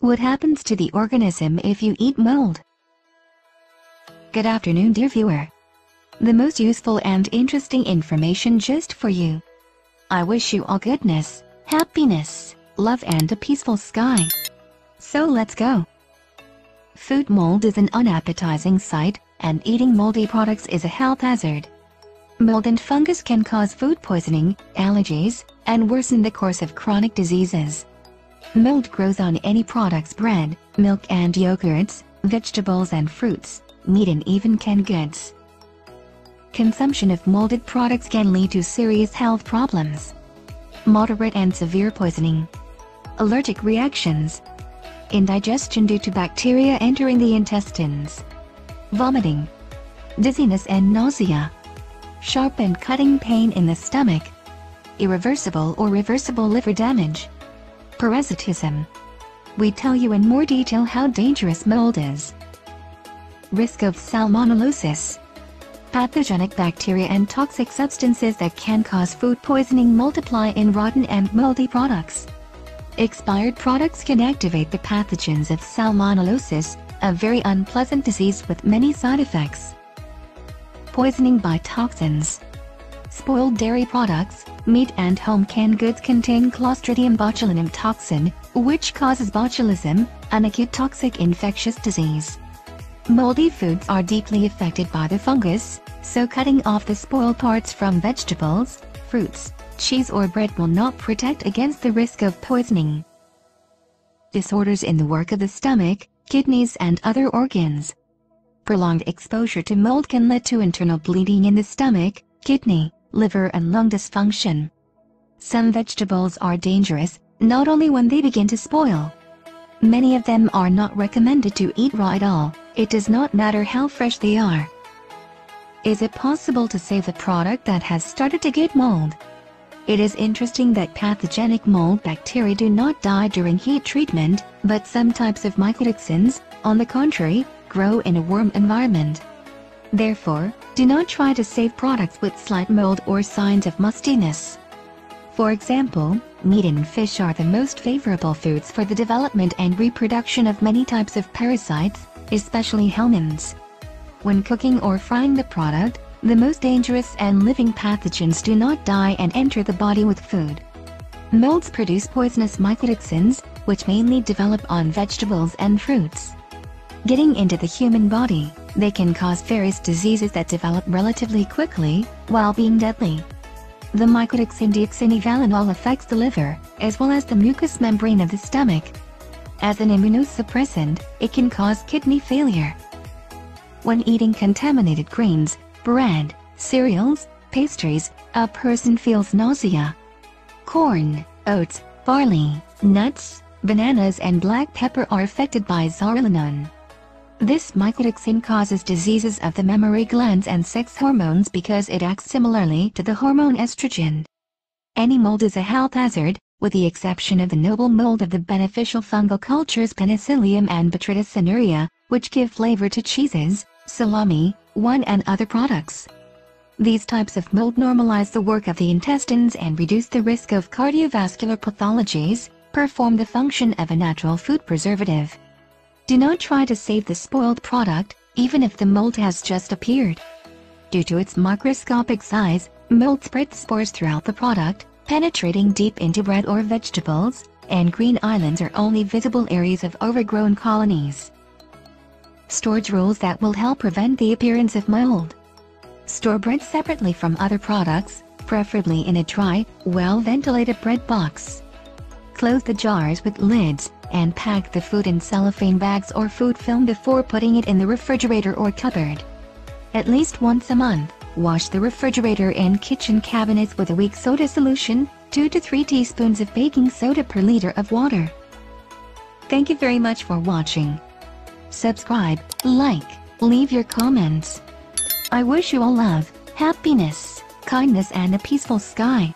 What happens to the organism if you eat mold? Good afternoon dear viewer. The most useful and interesting information just for you. I wish you all goodness, happiness, love and a peaceful sky. So let's go. Food mold is an unappetizing sight, and eating moldy products is a health hazard. Mold and fungus can cause food poisoning, allergies, and worsen the course of chronic diseases. Mold grows on any products bread, milk and yogurts, vegetables and fruits, meat and even canned goods. Consumption of molded products can lead to serious health problems. Moderate and severe poisoning. Allergic reactions. Indigestion due to bacteria entering the intestines. Vomiting. Dizziness and nausea. Sharp and cutting pain in the stomach. Irreversible or reversible liver damage parasitism. We tell you in more detail how dangerous mold is. Risk of salmonellosis. Pathogenic bacteria and toxic substances that can cause food poisoning multiply in rotten and moldy products. Expired products can activate the pathogens of salmonellosis, a very unpleasant disease with many side effects. Poisoning by toxins. Spoiled dairy products, meat and home canned goods contain Clostridium botulinum toxin, which causes botulism, an acute toxic infectious disease. Moldy foods are deeply affected by the fungus, so cutting off the spoiled parts from vegetables, fruits, cheese or bread will not protect against the risk of poisoning. Disorders in the work of the stomach, kidneys and other organs. Prolonged exposure to mold can lead to internal bleeding in the stomach, kidney, liver and lung dysfunction. Some vegetables are dangerous, not only when they begin to spoil. Many of them are not recommended to eat raw at all, it does not matter how fresh they are. Is it possible to save a product that has started to get mold? It is interesting that pathogenic mold bacteria do not die during heat treatment, but some types of mycotoxins, on the contrary, grow in a warm environment. Therefore, do not try to save products with slight mold or signs of mustiness. For example, meat and fish are the most favorable foods for the development and reproduction of many types of parasites, especially helminths. When cooking or frying the product, the most dangerous and living pathogens do not die and enter the body with food. Molds produce poisonous mycotoxins, which mainly develop on vegetables and fruits. Getting into the human body, they can cause various diseases that develop relatively quickly, while being deadly. The mycotoxin deoxynivalenol affects the liver, as well as the mucous membrane of the stomach. As an immunosuppressant, it can cause kidney failure. When eating contaminated grains, bread, cereals, pastries, a person feels nausea. Corn, oats, barley, nuts, bananas and black pepper are affected by zearalenone. This mycotoxin causes diseases of the mammary glands and sex hormones because it acts similarly to the hormone estrogen. Any mold is a health hazard, with the exception of the noble mold of the beneficial fungal cultures Penicillium and Botrytis which give flavor to cheeses, salami, wine and other products. These types of mold normalize the work of the intestines and reduce the risk of cardiovascular pathologies, perform the function of a natural food preservative. Do not try to save the spoiled product, even if the mold has just appeared. Due to its microscopic size, mold spreads spores throughout the product, penetrating deep into bread or vegetables, and green islands are only visible areas of overgrown colonies. Storage rules that will help prevent the appearance of mold. Store bread separately from other products, preferably in a dry, well-ventilated bread box. Close the jars with lids, and pack the food in cellophane bags or food film before putting it in the refrigerator or cupboard. At least once a month, wash the refrigerator and kitchen cabinets with a weak soda solution, 2 to 3 teaspoons of baking soda per liter of water. Thank you very much for watching. Subscribe, like, leave your comments. I wish you all love, happiness, kindness and a peaceful sky.